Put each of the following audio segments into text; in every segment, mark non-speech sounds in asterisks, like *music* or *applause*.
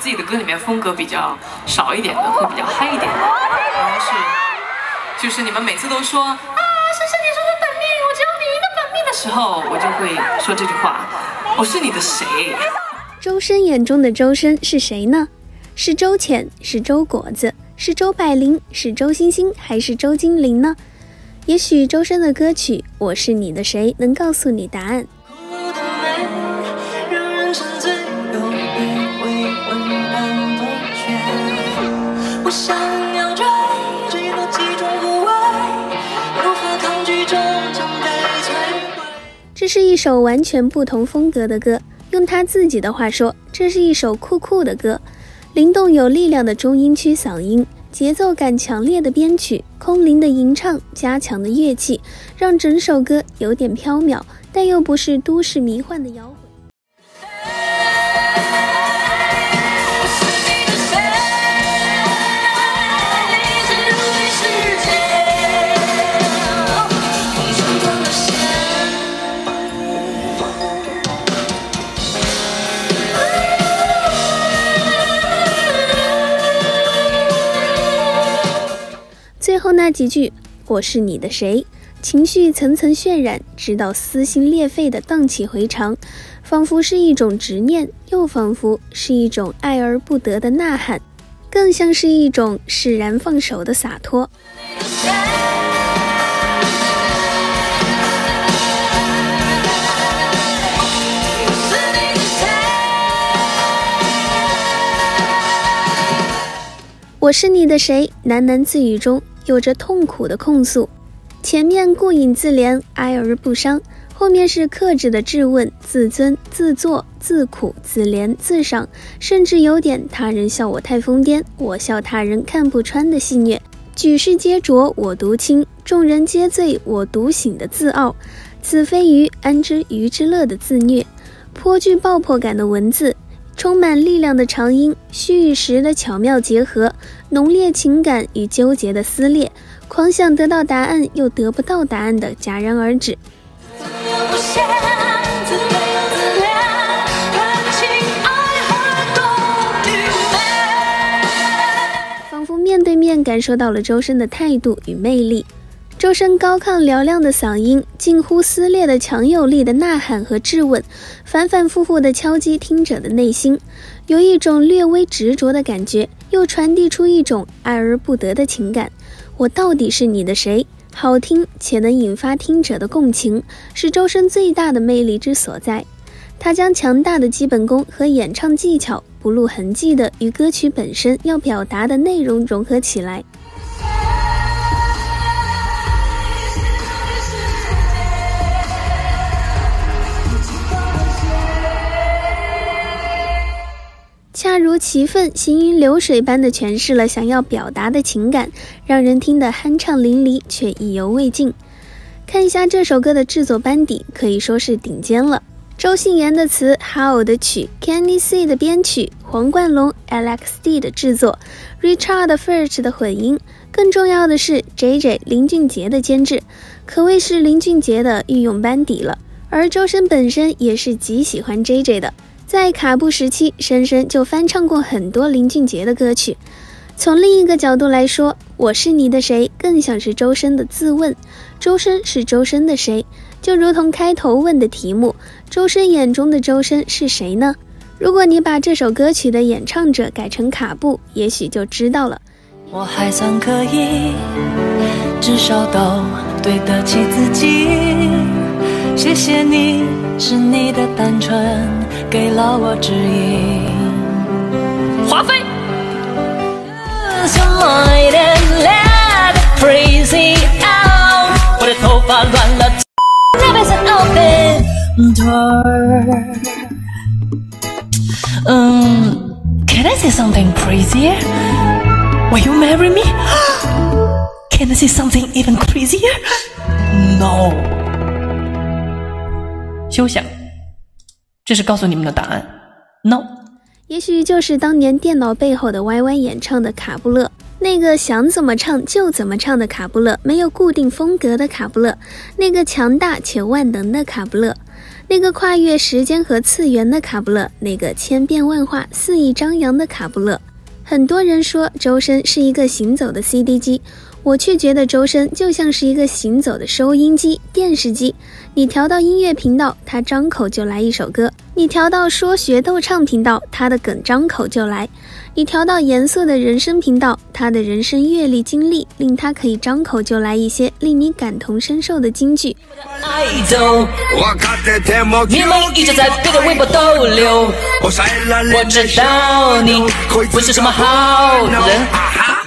自己的歌里面风格比较少一点的，会比较嗨一点的，然后是，就是你们每次都说啊，深深你说的本命，我只有你一个本命的时候，我就会说这句话，我是你的谁？周深眼中的周深是谁呢？是周浅，是周果子，是周柏林，是周星星，还是周精灵呢？也许周深的歌曲《我是你的谁》能告诉你答案。是一首完全不同风格的歌，用他自己的话说，这是一首酷酷的歌，灵动有力量的中音区嗓音。节奏感强烈的编曲，空灵的吟唱，加强的乐器，让整首歌有点飘渺，但又不是都市迷幻的摇那几句“我是你的谁”，情绪层层渲染，直到撕心裂肺的荡气回肠，仿佛是一种执念，又仿佛是一种爱而不得的呐喊，更像是一种释然放手的洒脱。我是你的谁？喃喃自语中。有着痛苦的控诉，前面顾影自怜，哀而不伤；后面是克制的质问，自尊、自作、自苦、自怜、自赏，甚至有点他人笑我太疯癫，我笑他人看不穿的戏谑。举世皆浊我独清，众人皆醉我独醒的自傲。子非鱼，安知鱼之乐的自虐。颇具爆破感的文字。充满力量的长音，虚与实的巧妙结合，浓烈情感与纠结的撕裂，狂想得到答案又得不到答案的戛然而止。仿佛面对面感受到了周深的态度与魅力。周深高亢嘹亮的嗓音，近乎撕裂的强有力的呐喊和质问，反反复复的敲击听者的内心，有一种略微执着的感觉，又传递出一种爱而不得的情感。我到底是你的谁？好听且能引发听者的共情，是周深最大的魅力之所在。他将强大的基本功和演唱技巧不露痕迹地与歌曲本身要表达的内容融合起来。恰如其分，行云流水般的诠释了想要表达的情感，让人听得酣畅淋漓，却意犹未尽。看一下这首歌的制作班底，可以说是顶尖了。周信言的词，哈偶的曲，Kenny C 的编曲，黄冠龙、Alex D 的制作，Richard First 的混音，更重要的是 JJ 林俊杰的监制，可谓是林俊杰的御用班底了。而周深本身也是极喜欢 JJ 的。在卡布时期，深深就翻唱过很多林俊杰的歌曲。从另一个角度来说，《我是你的谁》更像是周深的自问。周深是周深的谁？就如同开头问的题目：周深眼中的周深是谁呢？如果你把这首歌曲的演唱者改成卡布，也许就知道了。我还算可以，至少都对得起自己。谢谢你，是你的单纯给了我指引。华妃。我的头发乱了。嗯，Can I say something crazier? Will you marry me? *gasps* Can I say something even crazier? No. 休想！ 这是告诉你们的答案。No，也许就是当年电脑背后的 YY 演唱的卡布勒，那个想怎么唱就怎么唱的卡布勒，没有固定风格的卡布勒，那个强大且万能的卡布勒，那个跨越时间和次元的卡布勒，那个千变万化、肆意张扬的卡布勒。很多人说周深是一个行走的 CD 机，我却觉得周深就像是一个行走的收音机、电视机。你调到音乐频道，他张口就来一首歌；你调到说学逗唱频道，他的梗张口就来。你调到严肃的人生频道，他的人生阅历经历令他可以张口就来一些令你感同身受的金句。我知道你不是什么好人。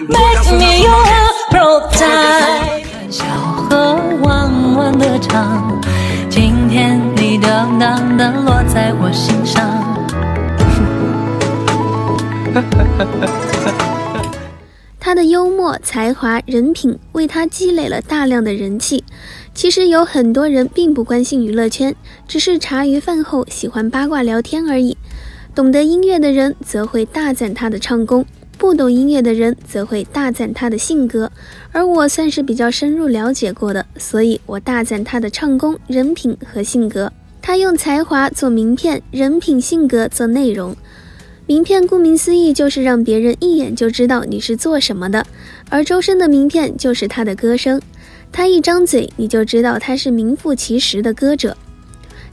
*laughs* 他的幽默、才华、人品为他积累了大量的人气。其实有很多人并不关心娱乐圈，只是茶余饭后喜欢八卦聊天而已。懂得音乐的人则会大赞他的唱功，不懂音乐的人则会大赞他的性格。而我算是比较深入了解过的，所以我大赞他的唱功、人品和性格。他用才华做名片，人品、性格做内容。名片顾名思义就是让别人一眼就知道你是做什么的，而周深的名片就是他的歌声，他一张嘴你就知道他是名副其实的歌者。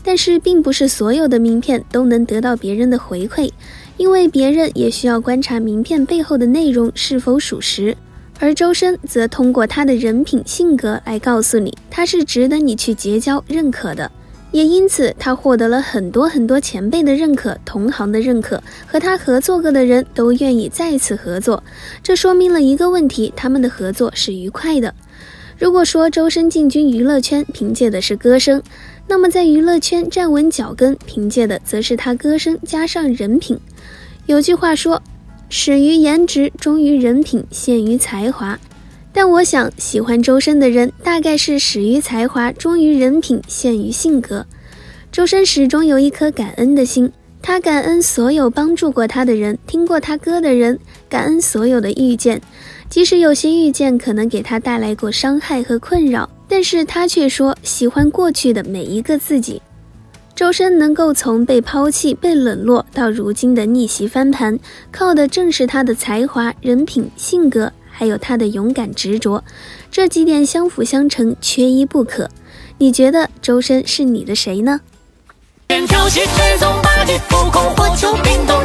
但是并不是所有的名片都能得到别人的回馈，因为别人也需要观察名片背后的内容是否属实，而周深则通过他的人品性格来告诉你他是值得你去结交认可的。也因此，他获得了很多很多前辈的认可、同行的认可，和他合作过的人都愿意再次合作。这说明了一个问题：他们的合作是愉快的。如果说周深进军娱乐圈凭借的是歌声，那么在娱乐圈站稳脚跟凭借的则是他歌声加上人品。有句话说：“始于颜值，忠于人品，陷于才华。”但我想，喜欢周深的人大概是始于才华，忠于人品，陷于性格。周深始终有一颗感恩的心，他感恩所有帮助过他的人，听过他歌的人，感恩所有的遇见，即使有些遇见可能给他带来过伤害和困扰，但是他却说喜欢过去的每一个自己。周深能够从被抛弃、被冷落到如今的逆袭翻盘，靠的正是他的才华、人品、性格。还有他的勇敢执着，这几点相辅相成，缺一不可。你觉得周深是你的谁呢？空火球冰冻。